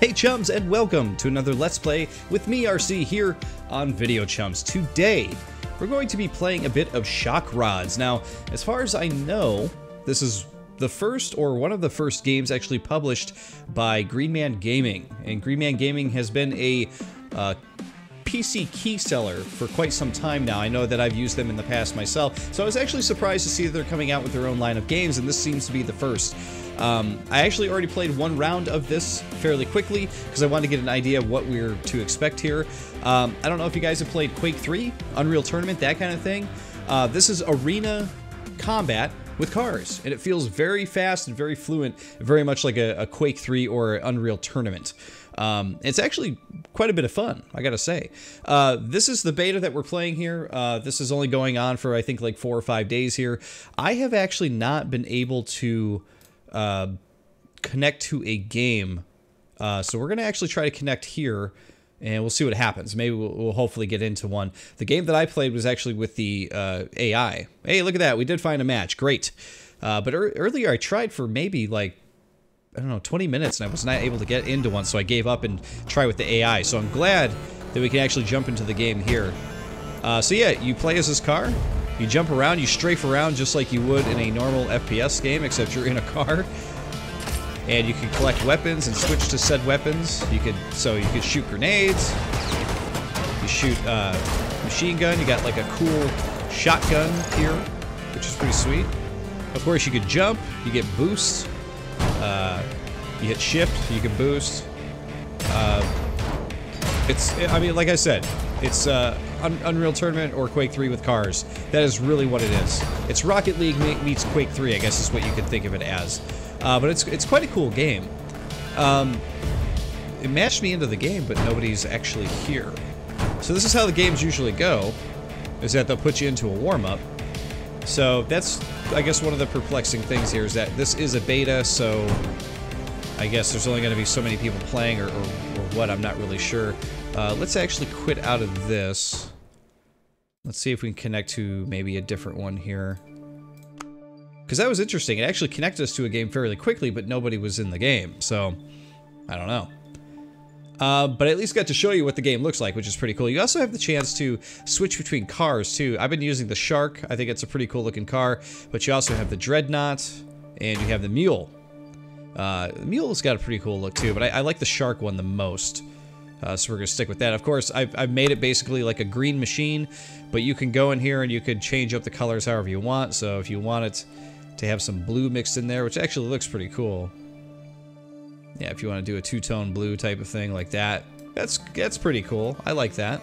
Hey chums and welcome to another Let's Play with me RC here on Video Chums. Today we're going to be playing a bit of ShockRods. Now as far as I know this is the first or one of the first games actually published by Green Man Gaming and Green Man Gaming has been a uh, PC key seller for quite some time now. I know that I've used them in the past myself, so I was actually surprised to see that they're coming out with their own line of games, and this seems to be the first. Um, I actually already played one round of this fairly quickly because I wanted to get an idea of what we're to expect here. Um, I don't know if you guys have played Quake 3, Unreal Tournament, that kind of thing. Uh, this is arena combat with cars, and it feels very fast and very fluent, very much like a, a Quake 3 or Unreal Tournament. Um, it's actually quite a bit of fun, I gotta say. Uh, this is the beta that we're playing here. Uh, this is only going on for, I think, like four or five days here. I have actually not been able to uh, connect to a game. Uh, so we're to actually try to connect here and we'll see what happens. Maybe we'll, we'll, hopefully get into one. The game that I played was actually with the uh, AI. Hey, look at that. We did find a match. Great. Uh, but er earlier I tried for maybe like, I don't know, 20 minutes and I was not able to get into one. So I gave up and try with the AI. So I'm glad that we can actually jump into the game here. Uh, so yeah, you play as this car. You jump around, you strafe around just like you would in a normal FPS game, except you're in a car. And you can collect weapons and switch to said weapons. You could so you could shoot grenades. You shoot uh, machine gun. You got like a cool shotgun here, which is pretty sweet. Of course, you could jump. You get boost. Uh, you hit shift. You can boost. Uh, it's I mean, like I said, it's uh, Un Unreal Tournament or Quake 3 with cars. That is really what it is. It's Rocket League meets Quake 3, I guess is what you could think of it as. Uh, but it's, it's quite a cool game. Um, it matched me into the game, but nobody's actually here. So this is how the games usually go, is that they'll put you into a warm-up. So that's, I guess, one of the perplexing things here is that this is a beta, so I guess there's only going to be so many people playing or, or, or what, I'm not really sure. Uh, let's actually quit out of this. Let's see if we can connect to maybe a different one here. Because that was interesting. It actually connected us to a game fairly quickly, but nobody was in the game. So, I don't know. Uh, but I at least got to show you what the game looks like, which is pretty cool. You also have the chance to switch between cars, too. I've been using the Shark. I think it's a pretty cool looking car. But you also have the Dreadnought, and you have the Mule. Uh, the Mule's got a pretty cool look, too, but I, I like the Shark one the most. Uh, so we're going to stick with that. Of course, I've, I've made it basically like a green machine, but you can go in here and you could change up the colors however you want. So if you want it to have some blue mixed in there, which actually looks pretty cool. Yeah, if you want to do a two-tone blue type of thing like that, that's that's pretty cool. I like that.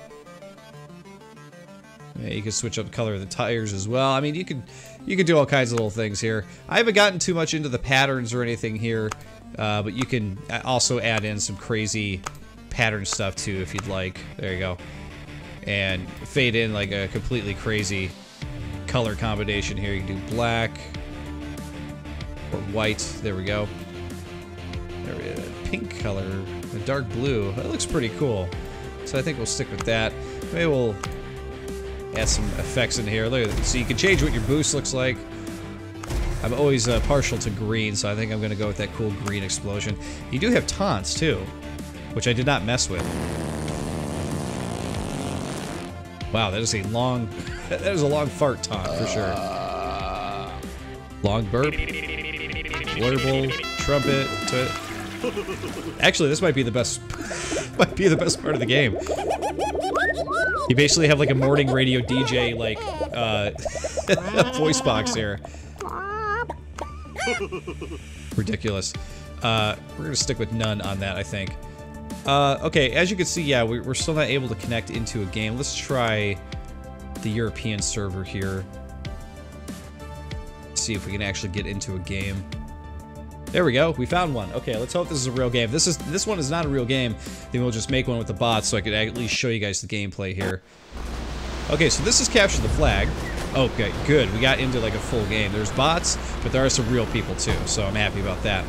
Yeah, you can switch up the color of the tires as well. I mean, you could you could do all kinds of little things here. I haven't gotten too much into the patterns or anything here, uh, but you can also add in some crazy pattern stuff too if you'd like. There you go. And fade in like a completely crazy color combination here. You can do black or white. There we go. Go. Pink color, a dark blue. That looks pretty cool. So I think we'll stick with that. Maybe we'll add some effects in here. Look, so you can change what your boost looks like. I'm always uh, partial to green, so I think I'm going to go with that cool green explosion. You do have taunts, too which I did not mess with. Wow, that is a long, that is a long fart taunt for sure. Long burp, blurble, trumpet. Actually, this might be the best, might be the best part of the game. You basically have like a morning radio DJ like uh, voice box here. Ridiculous. Uh, we're gonna stick with none on that, I think. Uh, okay, as you can see, yeah, we're still not able to connect into a game. Let's try the European server here. See if we can actually get into a game. There we go. We found one. Okay, let's hope this is a real game. This is this one is not a real game. Then we'll just make one with the bots so I could at least show you guys the gameplay here. Okay, so this is capture the flag. Okay, good. We got into like a full game. There's bots, but there are some real people too, so I'm happy about that.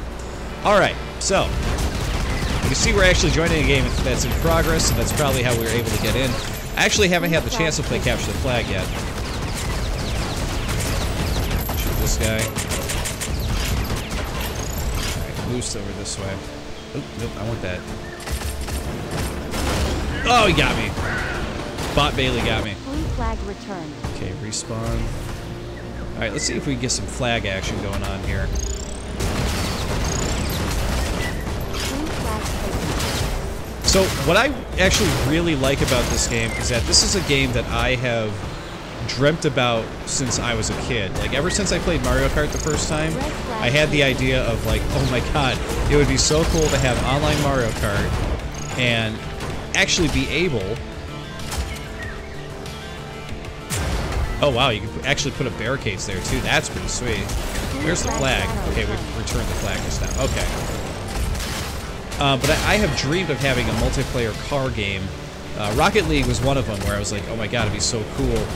All right, so you can see we're actually joining a game that's in progress, and that's probably how we were able to get in. I actually haven't had the chance to play Capture the Flag yet. Shoot this guy. Boost over this way. Oop, nope, I want that. Oh, he got me. Bot Bailey got me. Blue flag returned. Okay, respawn. Alright, let's see if we can get some flag action going on here. Blue flag taken. So, what I actually really like about this game is that this is a game that I have dreamt about since I was a kid. Like, ever since I played Mario Kart the first time, I had the idea of, like, oh my god, it would be so cool to have online Mario Kart and actually be able... Oh wow, you can actually put up barricades there too. That's pretty sweet. Where's the flag? Okay, we returned the flag this time. Okay. Uh, but I, I have dreamed of having a multiplayer car game. Uh, Rocket League was one of them where I was like, oh my god, it'd be so cool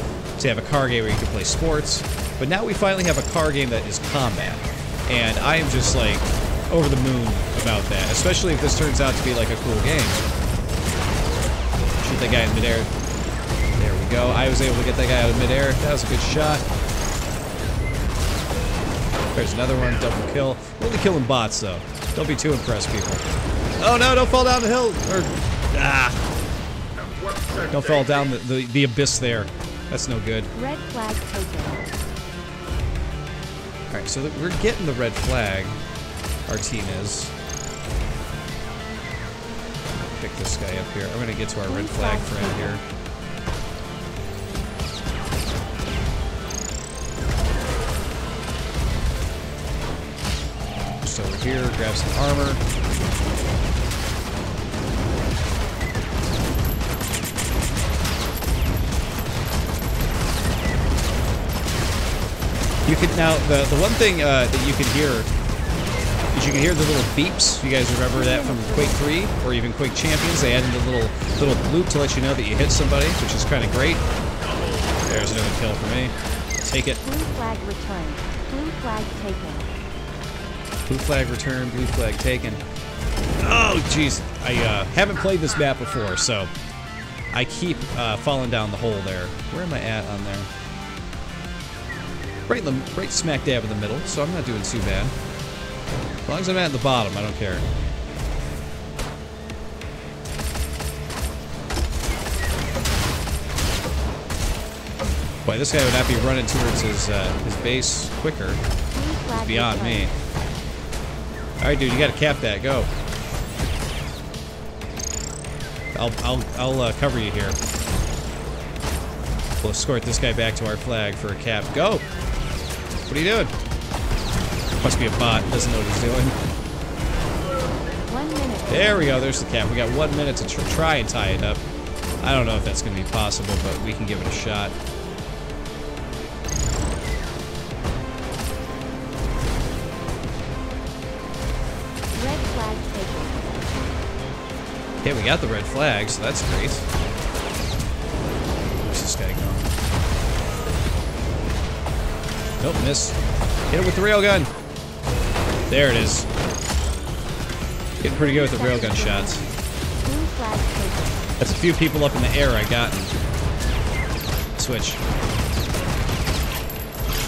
to have a car game where you can play sports. But now we finally have a car game that is combat. And I am just like over the moon about that, especially if this turns out to be like a cool game. Shoot that guy in midair. There we go. I was able to get that guy out of midair. That was a good shot. There's another one, double kill. We're only killing bots though. Don't be too impressed, people. Oh no, don't fall down the hill! Or, ah! Don't fall down the, the, the abyss there. That's no good. Red flag taken. Alright, so we're getting the red flag. Our team is. Pick this guy up here. I'm gonna get to our red flag friend here. Just over here, grab some armor. You can now the the one thing uh, that you can hear is you can hear the little beeps. You guys remember that from Quake 3 or even Quake Champions? They added a little little bloop to let you know that you hit somebody, which is kind of great. There's another kill for me. Take it. Blue flag returned. Blue flag taken. Blue flag returned. Blue flag taken. Oh, jeez. I uh, haven't played this map before, so I keep uh, falling down the hole there. Where am I at on there? Right, right smack dab in the middle, so I'm not doing too bad. As long as I'm at the bottom, I don't care. Boy, this guy would not be running towards his uh, his base quicker. It's beyond me. Alright, dude, you gotta cap that. Go. I'll, I'll, I'll uh, cover you here. We'll escort this guy back to our flag for a cap. Go! What are you doing? Must be a bot. Doesn't know what he's doing. One minute. There we go. There's the cap. We got one minute to tr try and tie it up. I don't know if that's going to be possible, but we can give it a shot. Red flag taken. Okay, we got the red flag, so that's great. Nope, miss. Hit it with the railgun. There it is. Getting pretty good with the railgun shots. Blue flag taken. That's a few people up in the air I got. Switch.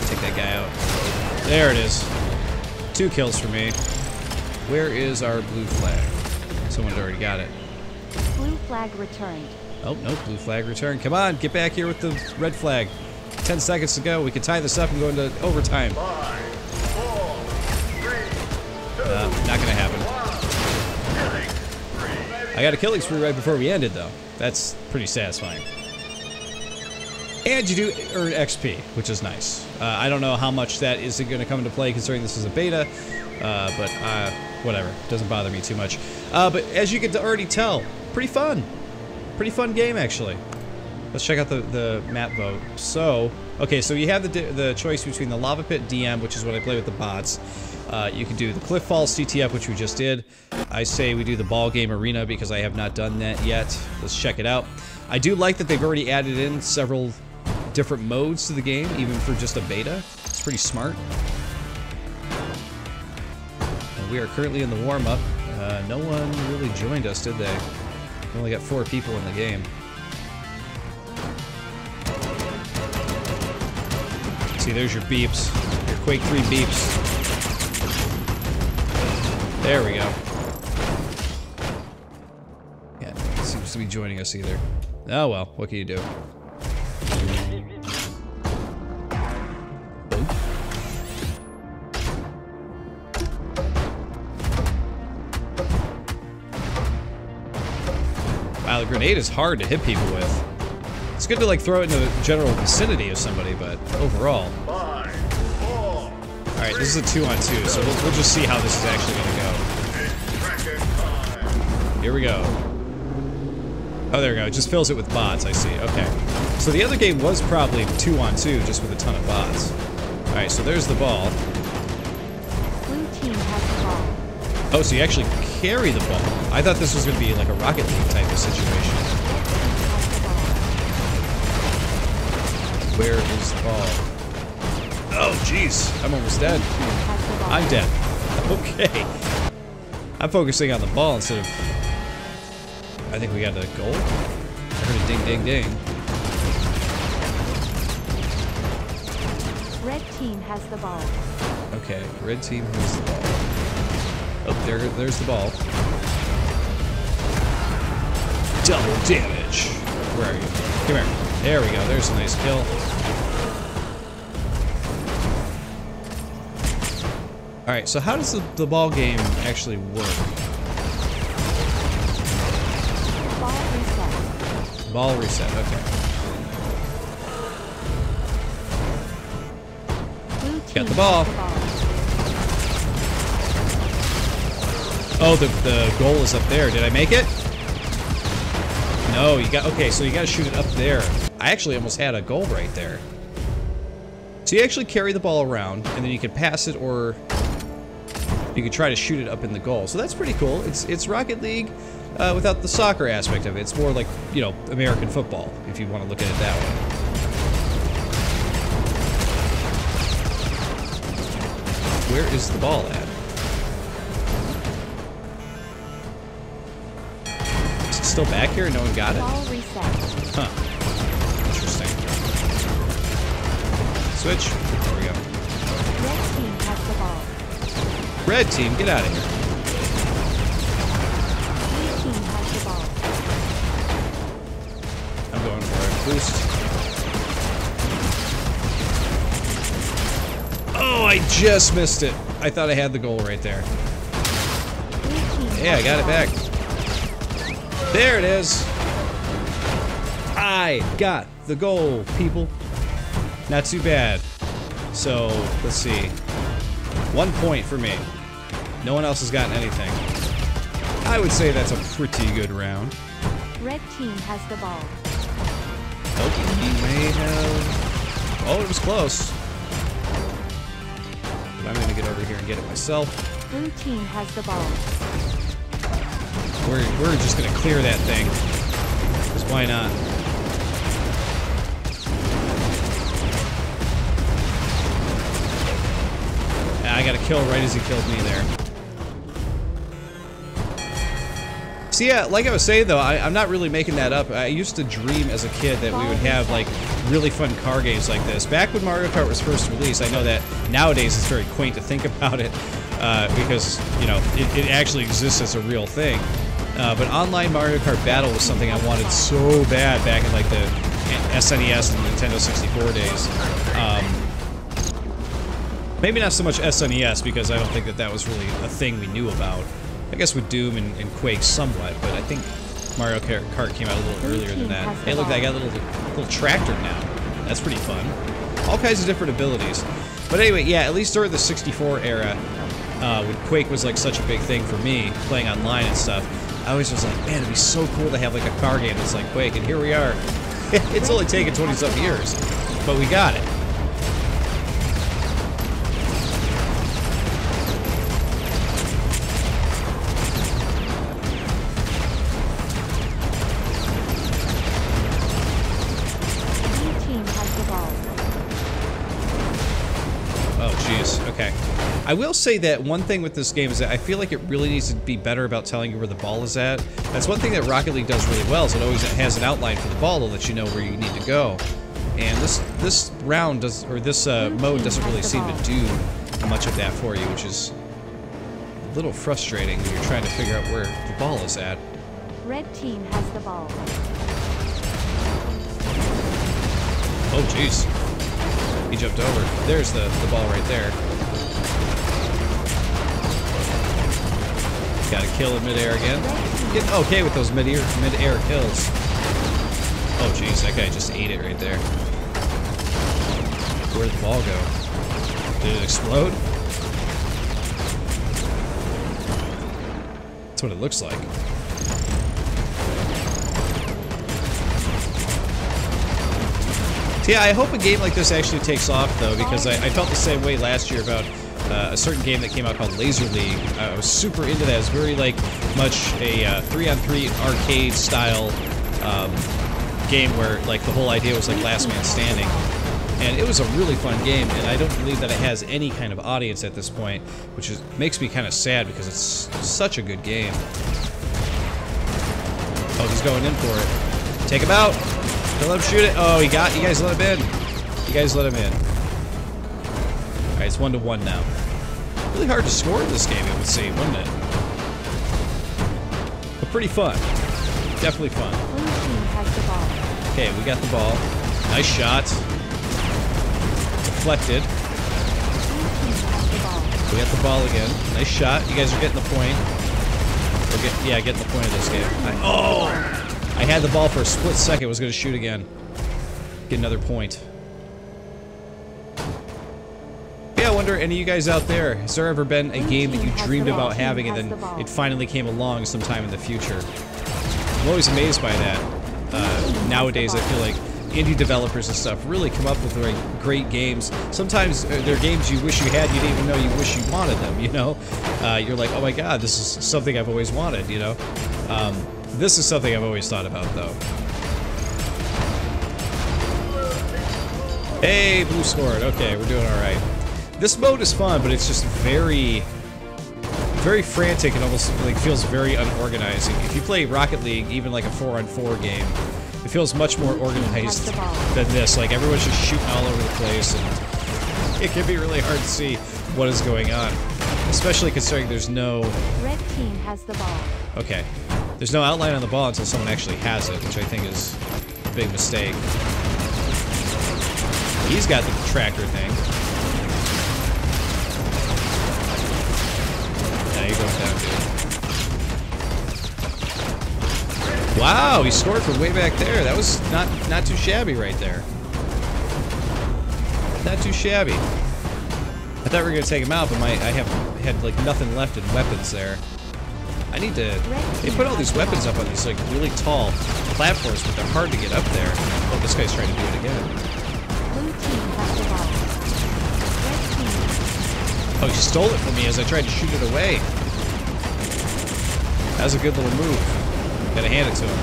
Take that guy out. There it is. Two kills for me. Where is our blue flag? Someone's already got it. Blue flag returned. Oh, no, blue flag returned. Come on, get back here with the red flag. Ten seconds to go. We can tie this up and go into overtime. Five, four, three, two, Uh, not gonna happen. killing. I got a killing spree right before we ended, though. That's pretty satisfying. And you do earn XP, which is nice. Uh, I don't know how much that is going to come into play considering this is a beta, uh, but uh, whatever. Doesn't bother me too much. Uh, but as you can already tell, pretty fun. Pretty fun game, actually. Let's check out the, the map vote. So, okay, so you have the, the choice between the Lava Pit DM, which is what I play with the bots. Uh, you can do the Cliff Falls CTF, which we just did. I say we do the Ball Game Arena because I have not done that yet. Let's check it out. I do like that they've already added in several different modes to the game, even for just a beta. It's pretty smart. And we are currently in the warm-up. Uh, no one really joined us, did they? We only got four people in the game. See, there's your beeps. Your Quake 3 beeps. There we go. Yeah, seems to be joining us either. Oh well, what can you do? Wow, the grenade is hard to hit people with. It's good to like throw it in the general vicinity of somebody, but overall. Alright, this is a two on two, so we'll, we'll just see how this is actually gonna go. Here we go. Oh, there we go. It just fills it with bots, I see. Okay. So the other game was probably two on two, just with a ton of bots. Alright, so there's the ball. Blue team has the ball. Oh, so you actually carry the ball. I thought this was gonna be like a Rocket League type of situation. Where is the ball? Oh, jeez. I'm almost dead. Blue team has the ball. I'm dead. Okay. I'm focusing on the ball instead of... I think we got a goal? I heard a ding, ding, ding. Red team has the ball. Okay, red team has the ball. Oh, there, there's the ball. Double damage. Where are you? Come here. There we go. There's a nice kill. All right. So how does the, the ball game actually work? Ball reset. Ball reset. Okay. Ball. the ball. Oh, the the goal is up there. Did I make it? No, you got okay. So you got to shoot it up there. I actually almost had a goal right there. So you actually carry the ball around, and then you can pass it, or you can try to shoot it up in the goal. So that's pretty cool. It's it's Rocket League uh, without the soccer aspect of it. It's more like you know American football, if you want to look at it that way. Where is the ball at? Is it still back here and no one got it? Ball reset. Switch. There we go. Red team has the ball. Red team, get out of here. Blue team has the ball. I'm going for a boost. Oh, I just missed it. I thought I had the goal right there. Yeah, I got it back. There it is. I got the goal, people. Not too bad. So, let's see. One point for me. No one else has gotten anything. I would say that's a pretty good round. Red team has the ball. Oh, he may have... Oh, it was close. But I'm gonna get over here and get it myself. Blue team has the ball. We're, we're just gonna clear that thing. Because why not? I got a kill right as he killed me there. See, yeah, like I was saying though, I, I'm not really making that up. I used to dream as a kid that we would have like really fun car games like this. Back when Mario Kart was first released, I know that nowadays it's very quaint to think about it uh, because you know it, it actually exists as a real thing. Uh, but online Mario Kart Battle was something I wanted so bad back in like the SNES and Nintendo 64 days. Um, maybe not so much SNES because I don't think that that was really a thing we knew about. I guess with Doom and, and Quake somewhat, but I think Mario Kart came out a little earlier than that. Hey, look, I got a little little tractor now. That's pretty fun. All kinds of different abilities. But anyway, yeah, at least during the 64 era, uh, when Quake was like such a big thing for me, playing online and stuff, I always was like, man, it'd be so cool to have like a car game that's like Quake, and here we are. it's only taken 20 something years, but we got it. I will say that one thing with this game is that I feel like it really needs to be better about telling you where the ball is at. That's one thing that Rocket League does really well, is it always has an outline for the ball to let you know where you need to go. And this this round does, or this uh, mode doesn't really seem to do much of that for you, which is a little frustrating when you're trying to figure out where the ball is at. Red team has the ball. Oh, jeez. He jumped over. There's the, the ball right there. Got to kill in midair again. Getting okay with those mid-air mid-air kills. Oh, jeez, that guy just ate it right there. Where'd the ball go? Did it explode? That's what it looks like. Yeah, I hope a game like this actually takes off, though, because I, I felt the same way last year about uh, a certain game that came out called Laser League. I was super into that. It was very, like, much a uh, three-on-three arcade-style um, game where, like, the whole idea was, like, last man standing. And it was a really fun game, and I don't believe that it has any kind of audience at this point, which is, makes me kind of sad because it's such a good game. Oh, he's going in for it. Take him out! Don't let him shoot it. Oh, he got. You guys let him in. You guys let him in. Right, it's one to one now. Really hard to score in this game, it would seem, wouldn't it? But pretty fun. Definitely fun. Blue team has the ball. Okay, we got the ball. Nice shot. Deflected. Blue team has the ball. We got the ball again. Nice shot. You guys are getting the point. We're get, yeah, getting the point of this game. I, oh! I had the ball for a split second. Was going to shoot again. Get another point. Yeah, I wonder, any of you guys out there, has there ever been a game that you dreamed about having and then it finally came along sometime in the future? I'm always amazed by that. Uh, nowadays, I feel like indie developers and stuff really come up with like, great games. Sometimes uh, they're games you wish you had, you didn't even know you wish you wanted them, you know? Uh, you're like, oh my god, this is something I've always wanted, you know? Um, this is something I've always thought about, though. Hey, blue scored. Okay, we're doing alright. This mode is fun, but it's just very... Very frantic and almost like feels very unorganized. If you play Rocket League, even like a 4-on-4 game, it feels much more organized than this. Like, everyone's just shooting all over the place, and it can be really hard to see what is going on. Especially considering there's no... Red team has the ball. Okay. There's no outline on the ball until someone actually has it, which I think is a big mistake. He's got the tractor thing. Yeah, you're down. Wow, he scored from way back there. That was not not too shabby right there. Not too shabby. I thought we were gonna take him out, but my I have had like nothing left in weapons there. I need to... They put all these weapons up on these, like, really tall platforms, but they're hard to get up there. Oh, this guy's trying to do it again. Oh, he stole it from me as I tried to shoot it away. That was a good little move. Gotta hand it to him.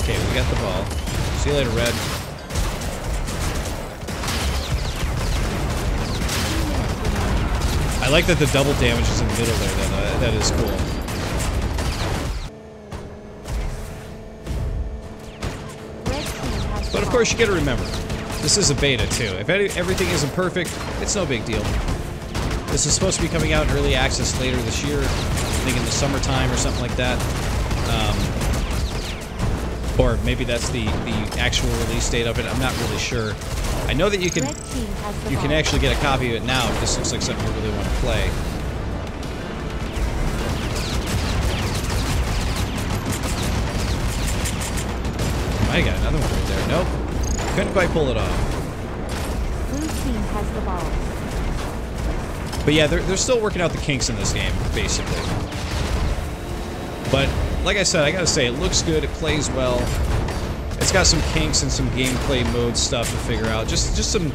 Okay, we got the ball. See you later, Red. I like that the double damage is in the middle there, then. Uh, that is cool. But of course, you gotta remember, this is a beta, too. If any, everything isn't perfect, it's no big deal. This is supposed to be coming out in early access later this year. I think in the summertime or something like that. Um, or maybe that's the, the actual release date of it. I'm not really sure. I know that you can Red team has the you can actually get a copy of it now if this looks like something you really want to play. I got another one right there. Nope. Couldn't quite pull it off. Blue team has the ball. But yeah, they're, they're still working out the kinks in this game, basically. But, like I said, I gotta say, it looks good, it plays well. It's got some kinks and some gameplay mode stuff to figure out. Just, just some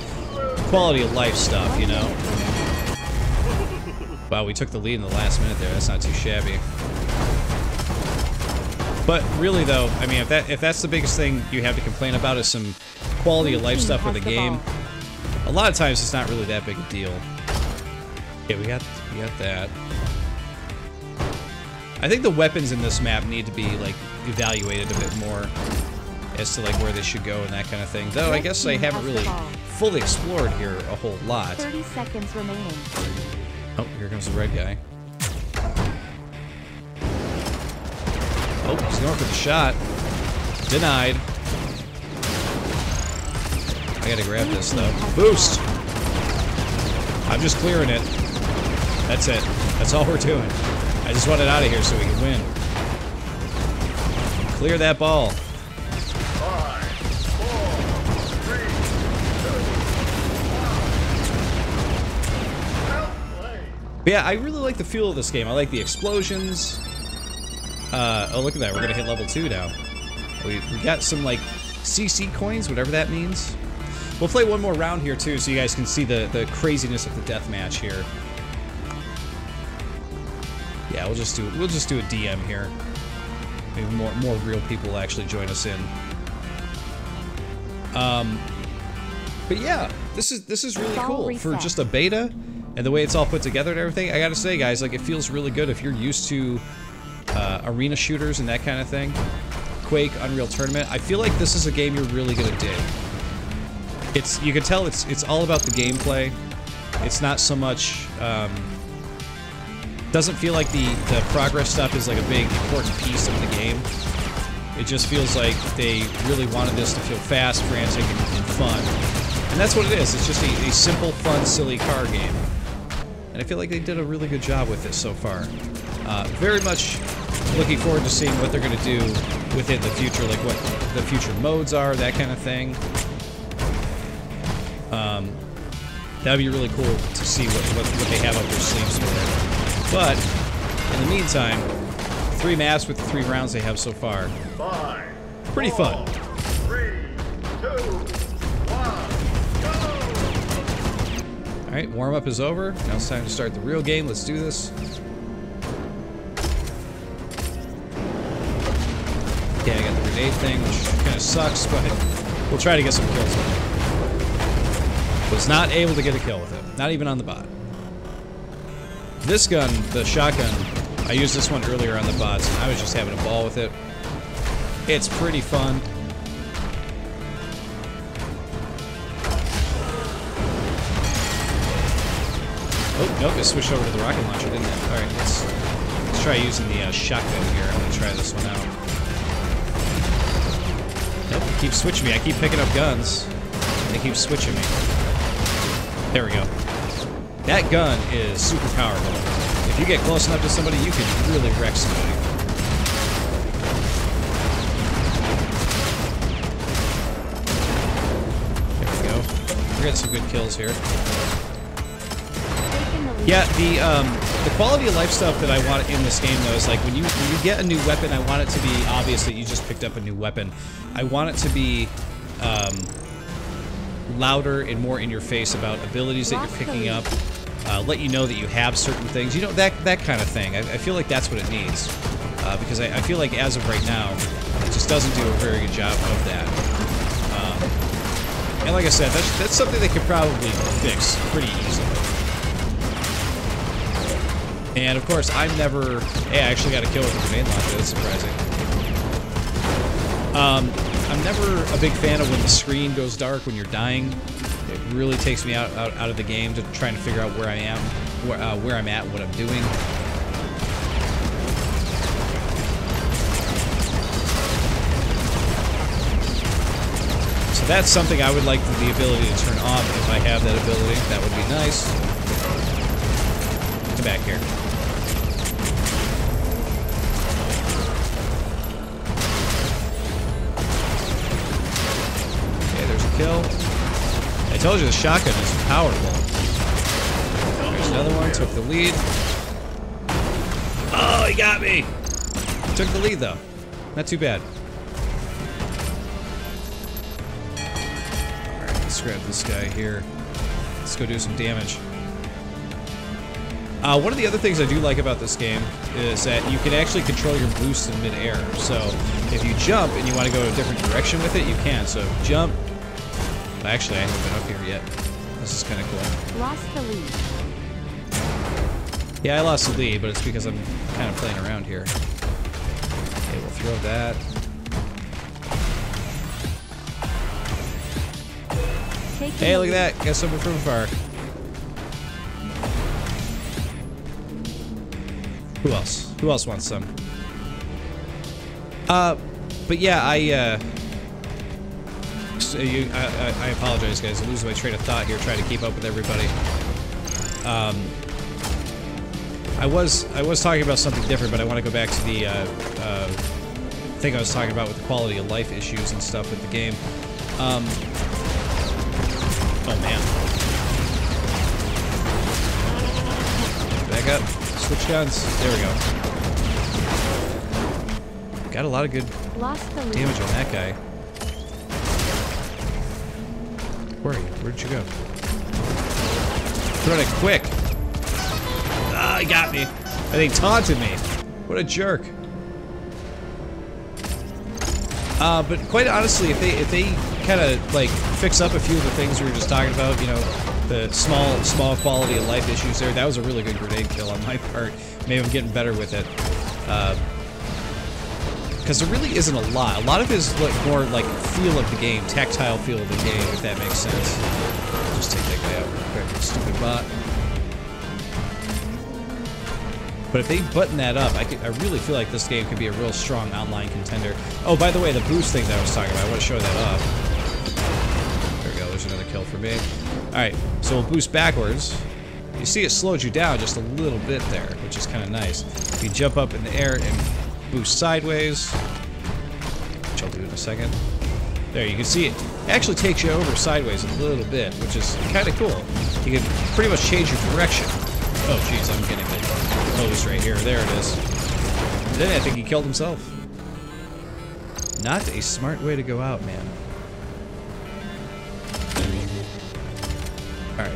quality of life stuff, you know? Wow, we took the lead in the last minute there. That's not too shabby. But really, though, I mean, if that if that's the biggest thing you have to complain about is some quality of life hmm, stuff with the the game, ball. a lot of times it's not really that big a deal. Yeah, we got we got that. I think the weapons in this map need to be like evaluated a bit more as to like where they should go and that kind of thing. Though I guess I haven't really fully explored here a whole lot. 30 seconds remaining. Oh, here comes the red guy. Oh, he's going for the shot. Denied. I gotta grab this though. Boost! I'm just clearing it. That's it. That's all we're doing. I just want it out of here so we can win. Clear that ball. Yeah, I really like the feel of this game. I like the explosions. Uh, oh, look at that. We're going to hit level 2 now. We, we got some, like, CC coins, whatever that means. We'll play one more round here, too, so you guys can see the, the craziness of the death match here. Yeah, we'll just do we'll just do a DM here. Maybe more more real people will actually join us in. Um, but yeah, this is this is really cool for just a beta and the way it's all put together and everything. I gotta say, guys, like it feels really good if you're used to arena shooters and that kind of thing. Quake, Unreal Tournament. I feel like this is a game you're really gonna dig. It's you can tell it's it's all about the gameplay. It's not so much. Um, doesn't feel like the the progress stuff is like a big important piece of the game. It just feels like they really wanted this to feel fast, frantic, and, and fun. And that's what it is. It's just a, a simple, fun, silly car game. And I feel like they did a really good job with this so far. Uh, very much looking forward to seeing what they're going to do with it in the future, like what the future modes are, that kind of thing. Um, that'd be really cool to see what, what, what they have up their sleeves for it. But, in the meantime, three maps with the three rounds they have so far. Five, Pretty four, fun. Three, two, one, go! Alright, warm up is over. Now it's time to start the real game. Let's do this. Okay, I got the grenade thing, which kind of sucks, but we'll try to get some kills with it. Was not able to get a kill with it. Not even on the bot. This gun, the shotgun, I used this one earlier on the bots, and I was just having a ball with it. It's pretty fun. Oh, nope, it switched over to the rocket launcher, didn't it? Alright, let's, let's try using the uh, shotgun here. I'm gonna try this one out. Keeps switching me. I keep picking up guns. and They keep switching me. There we go. That gun is super powerful. If you get close enough to somebody, you can really wreck somebody. There we go. We're getting some good kills here. Taking the lead. Yeah, the um, the quality of life stuff that I want in this game though is like when you when you get a new weapon, I want it to be obvious that you just picked up a new weapon. I want it to be um, louder and more in your face about abilities that you're picking up. Uh, let you know that you have certain things. You know that that kind of thing. I, I feel like that's what it needs uh, because I, I feel like as of right now, it just doesn't do a very good job of that. Um, and like I said, that's that's something they could probably fix pretty easily. And of course, I'm never. Hey, I actually got a kill with the grenade launcher. That's surprising. Um, I'm never a big fan of when the screen goes dark when you're dying. It really takes me out, out, out of the game to trying to figure out where I am, where, uh, where I'm at, what I'm doing. So that's something I would like the ability to turn off if I have that ability. That would be nice. Back here. Okay, there's a kill. I told you the shotgun is powerful. There's another one, took the lead. Oh, he got me! Took the lead, though. Not too bad. Alright, let's grab this guy here. Let's go do some damage. Uh, one of the other things I do like about this game is that you can actually control your boost in midair. So if you jump and you want to go a different direction with it, you can. So jump. Actually, I haven't been up here yet. This is kind of cool. Lost the lead. Yeah, I lost the lead, but it's because I'm kind of playing around here. Okay, we'll throw that. Taking Hey, look at that. Got something from afar. Who else? Who else wants some? Uh, but yeah, I, uh, so you, I, I, I apologize, guys. I'm losing my train of thought here, trying to keep up with everybody. Um, I was, I was talking about something different, but I want to go back to the, uh, uh, thing I was talking about with the quality of life issues and stuff with the game. Um, oh man. Back up. Switch guns. There we go. Got a lot of good Lost the lead. damage on that guy. Where are you? Where'd you go? Run it quick! Ah, he got me. And he taunted me. What a jerk. Uh, but quite honestly, if they if they kind of like fix up a few of the things we were just talking about, you know, the small small quality of life issues there, that was a really good grenade kill on my part. Maybe I'm getting better with it. Uh, because there really isn't a lot. A lot of it is like more like feel of the game, tactile feel of the game, if that makes sense. Just take that guy out real quick, stupid bot. But if they button that up, I, could, I really feel like this game could be a real strong online contender. Oh, by the way, the boost thing that I was talking about, I want to show that off. There we go, there's another kill for me. Alright, so we'll boost backwards. You see it slowed you down just a little bit there, which is kind of nice. If you jump up in the air and boost sideways, which I'll do in a second. There, you can see it actually takes you over sideways a little bit, which is kind of cool. You can pretty much change your direction. Oh, jeez, I'm getting the hose right here. There it is. And then I think he killed himself. Not a smart way to go out, man.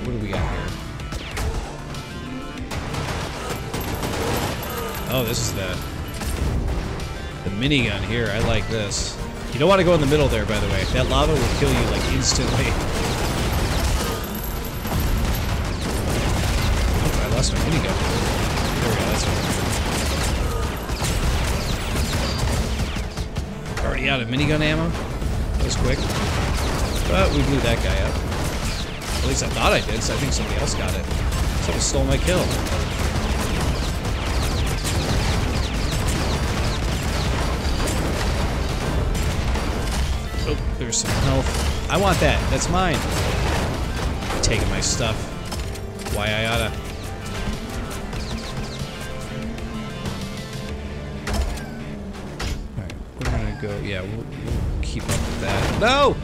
What do we got here? Oh, this is the the minigun here. I like this. You don't want to go in the middle there, by the way. That lava will kill you, like, instantly. Oh, I lost my minigun. There we go, that's. Already out of minigun ammo? That was quick. But we blew that guy up. At least I thought I did, so I think somebody else got it. Someone stole my kill. Oh, there's some health. I want that. That's mine. I'm Taking my stuff. Why I oughta. Alright, we're gonna go. Yeah, we'll, we'll keep up with that. No!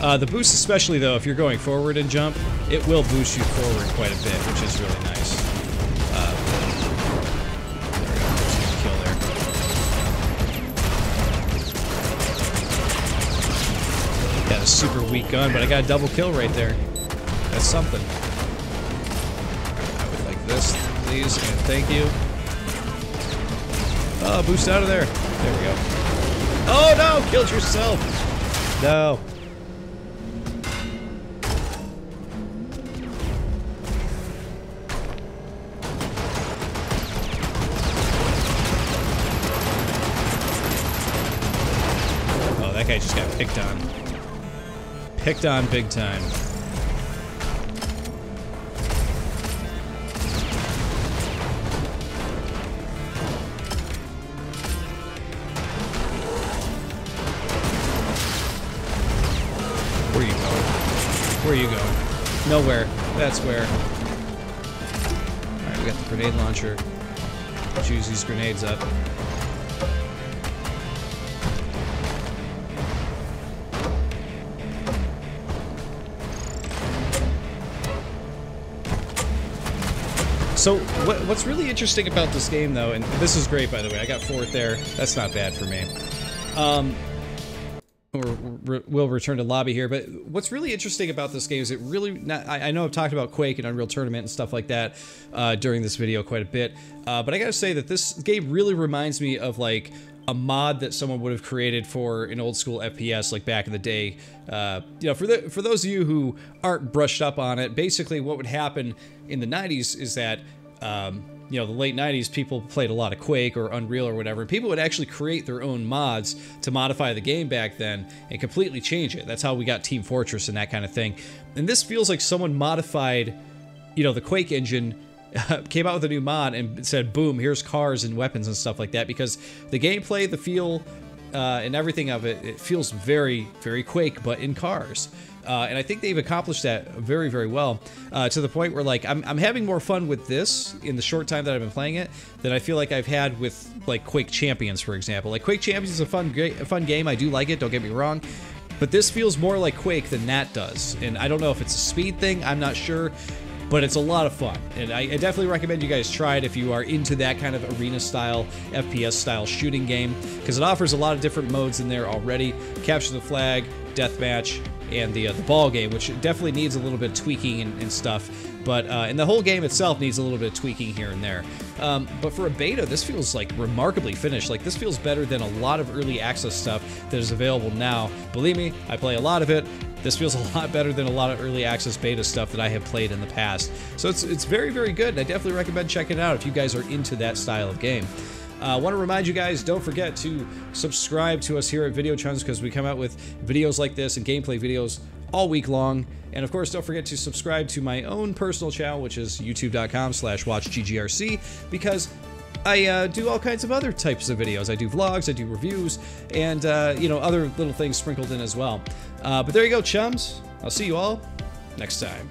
Uh, the boost especially, though, if you're going forward and jump, it will boost you forward quite a bit, which is really nice. Uh. Got a super weak gun, but I got a double kill right there. That's something. I would like this, please, and thank you. Oh, boost out of there. There we go. Oh no! Killed yourself! No. Guy just got picked on. Picked on big time. Where you going? Where you going? Nowhere. That's where. Alright, we got the grenade launcher. Use these grenades up. So what, what's really interesting about this game, though, and this is great, by the way. I got fourth there. That's not bad for me. Um, or we'll return to lobby here. But what's really interesting about this game is it really. Not, I, I know I've talked about Quake and Unreal Tournament and stuff like that uh, during this video quite a bit, uh, but I gotta say that this game really reminds me of like a mod that someone would have created for an old school FPS like back in the day. Uh, you know, for the for those of you who aren't brushed up on it, basically what would happen in the 90s is that um, you know, the late 90s, people played a lot of Quake or Unreal or whatever, and people would actually create their own mods to modify the game back then and completely change it. That's how we got Team Fortress and that kind of thing. And this feels like someone modified, you know, the Quake engine came out with a new mod and said, boom, here's cars and weapons and stuff like that because the gameplay, the feel, uh, and everything of it, it feels very, very Quake, but in cars. Uh, and I think they've accomplished that very, very well uh, to the point where, like, I'm, I'm having more fun with this in the short time that I've been playing it than I feel like I've had with, like, Quake Champions, for example. Like, Quake Champions is a fun, great, a fun game. I do like it, don't get me wrong. But this feels more like Quake than that does. And I don't know if it's a speed thing, I'm not sure but it's a lot of fun. And I, I, definitely recommend you guys try it if you are into that kind of arena style, FPS style shooting game, because it offers a lot of different modes in there already. Capture the flag, deathmatch, and the, uh, the ball game, which definitely needs a little bit of tweaking and, and stuff. But uh, and the whole game itself needs a little bit of tweaking here and there. Um, but for a beta, this feels like remarkably finished. Like this feels better than a lot of early access stuff that is available now. Believe me, I play a lot of it. This feels a lot better than a lot of early access beta stuff that I have played in the past. So it's it's very very good, and I definitely recommend checking it out if you guys are into that style of game. I uh, want to remind you guys, don't forget to subscribe to us here at Video Chums because we come out with videos like this and gameplay videos all week long. And of course, don't forget to subscribe to my own personal channel, which is youtube.com slash watchggrc, because I uh, do all kinds of other types of videos. I do vlogs, I do reviews, and, uh, you know, other little things sprinkled in as well. Uh, but there you go, chums. I'll see you all next time.